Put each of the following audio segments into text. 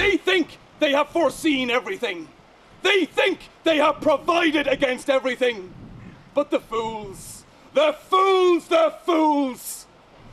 They think they have foreseen everything. They think they have provided against everything. But the fools, the fools, the fools,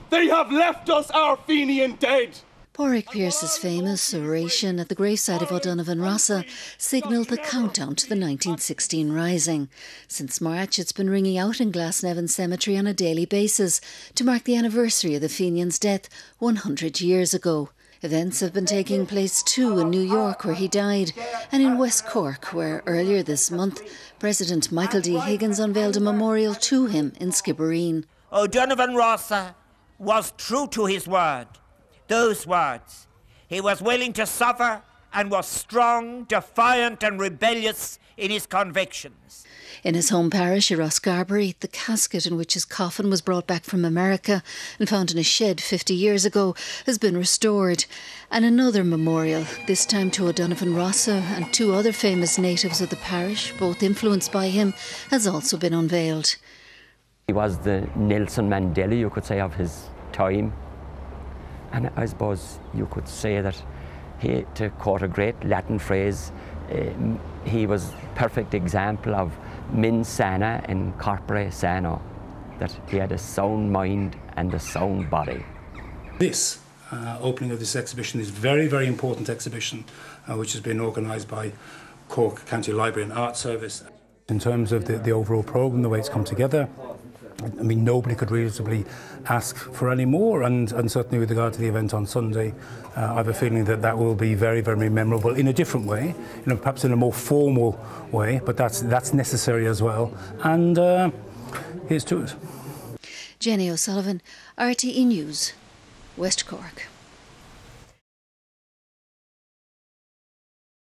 they have left us our Fenian dead. Pádraig Pearse's famous oration at the gravesite of O'Donovan Rossa signalled the countdown to the 1916 Rising. Since March, it's been ringing out in Glasnevin Cemetery on a daily basis to mark the anniversary of the Fenian's death 100 years ago. Events have been taking place too in New York, where he died, and in West Cork, where earlier this month President Michael D. Higgins unveiled a memorial to him in Skibbereen. Oh, O'Donovan Rossa was true to his word those words. He was willing to suffer and was strong, defiant, and rebellious in his convictions. In his home parish, of Rosscarbery, the casket in which his coffin was brought back from America and found in a shed 50 years ago has been restored. And another memorial, this time to O'Donovan Rossa and two other famous natives of the parish, both influenced by him, has also been unveiled. He was the Nelson Mandela, you could say, of his time. And I suppose you could say that he, to quote a great Latin phrase, uh, he was perfect example of mens sana in corpore sano, that he had a sound mind and a sound body. This uh, opening of this exhibition is very, very important exhibition, uh, which has been organised by Cork County Library and Art Service. In terms of the, the overall programme, the way it's come together, I mean, nobody could reasonably ask for any more, and, and certainly with regard to the event on Sunday, uh, I have a feeling that that will be very, very memorable in a different way, you know, perhaps in a more formal way, but that's, that's necessary as well. And uh, here's to it. Jennie O'Sullivan, RTE News, West Cork.